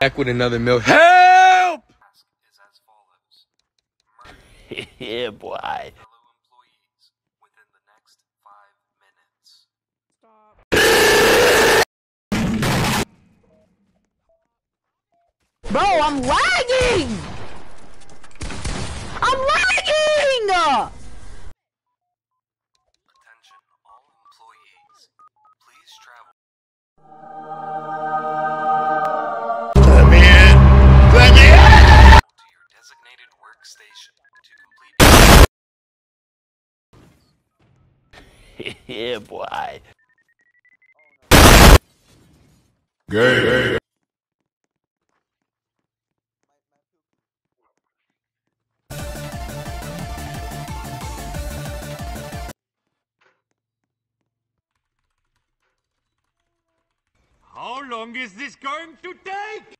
Back with another milk. Help! is as follows. Yeah, boy. fellow employees within the next five minutes. Bro, I'm lagging! I'm lagging! Attention, all employees. Please travel to complete yeah, boy. How long is this going to take?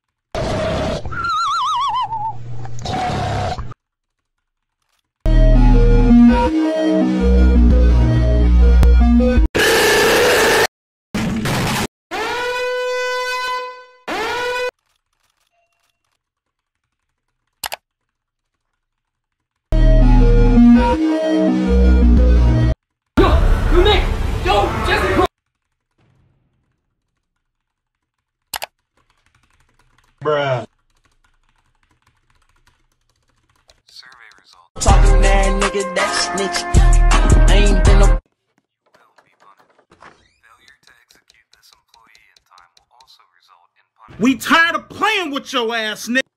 Nigga, that snitch. I ain't been no. We tired of playing with your ass, nigga.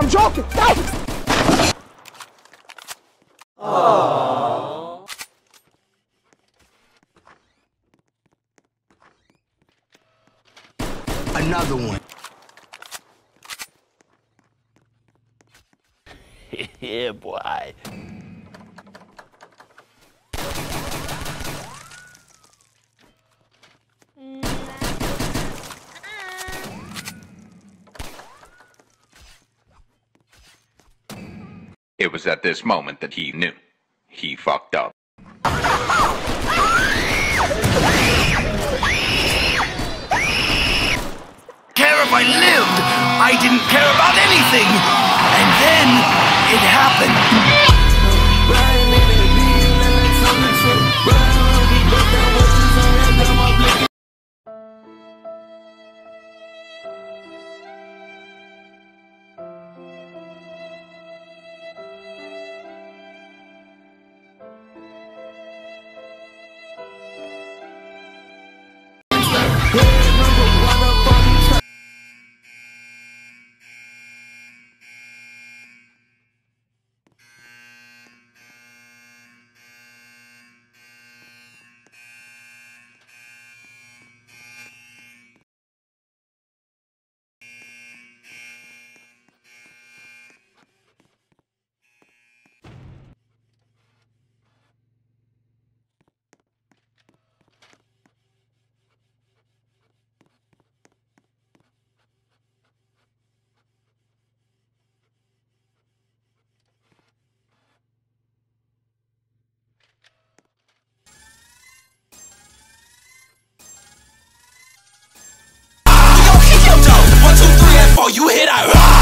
I'm joking! No! Another one. yeah, boy. It was at this moment that he knew. He fucked up. Care if I lived. I didn't care about anything. You hit out.